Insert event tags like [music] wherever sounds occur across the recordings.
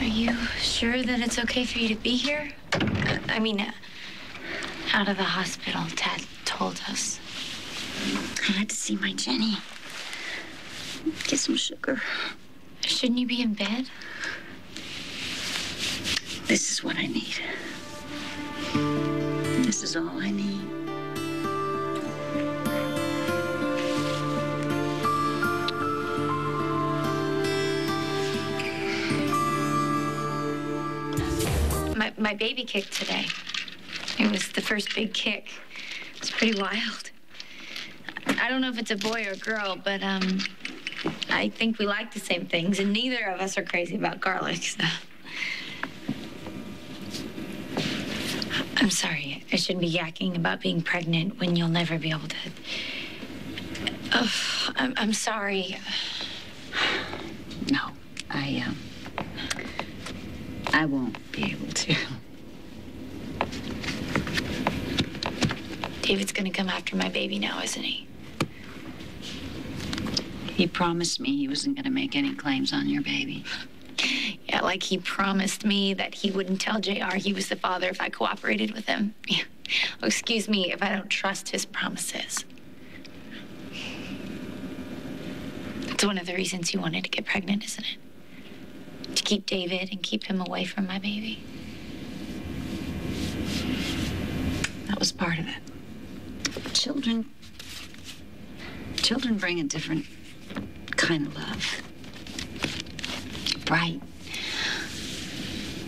Are you sure that it's okay for you to be here? I mean, uh, out of the hospital, Dad told us. I had to see my Jenny. Get some sugar. Shouldn't you be in bed? This is what I need. This is all I need. My, baby kicked today. It was the first big kick. It's pretty wild. I don't know if it's a boy or a girl, but um, I think we like the same things, and neither of us are crazy about garlic. So. I'm sorry. I shouldn't be yakking about being pregnant when you'll never be able to. Oh, I'm, I'm sorry. No, I, um, I won't be able to. David's gonna come after my baby now, isn't he? He promised me he wasn't going to make any claims on your baby. Yeah, like he promised me that he wouldn't tell JR he was the father if I cooperated with him. Yeah. [laughs] Oh, excuse me if I don't trust his promises. It's one of the reasons you wanted to get pregnant, isn't it? Keep David and keep him away from my baby. That was part of it. Children. Children bring a different kind of love. Bright.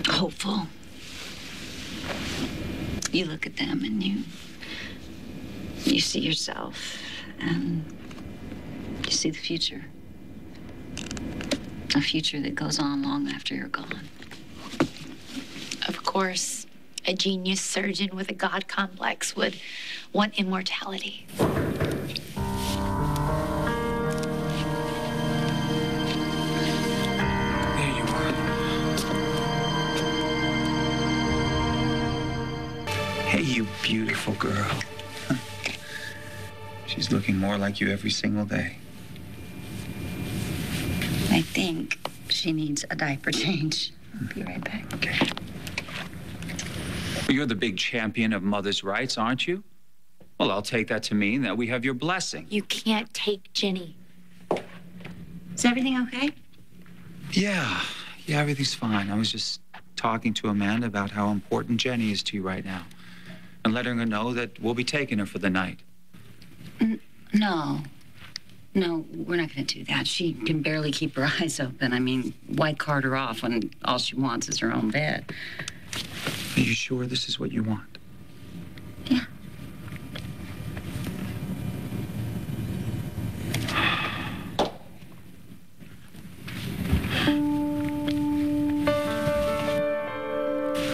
Hopeful. You look at them and you. You see yourself and you see the future. A future that goes on long after you're gone. Of course, a genius surgeon with a god complex would want immortality. There you are. Hey, you beautiful girl. [laughs] She's looking more like you every single day. I think she needs a diaper change. I'll be right back. Okay. You're the big champion of mother's rights, aren't you? Well, I'll take that to mean that we have your blessing. You can't take Jenny. Is everything okay? Yeah, yeah, everything's fine. I was just talking to Amanda about how important Jenny is to you right now and letting her know that we'll be taking her for the night. No. No, we're not going to do that. She can barely keep her [laughs] eyes open. I mean, why cart her off when all she wants is her own bed? Are you sure this is what you want?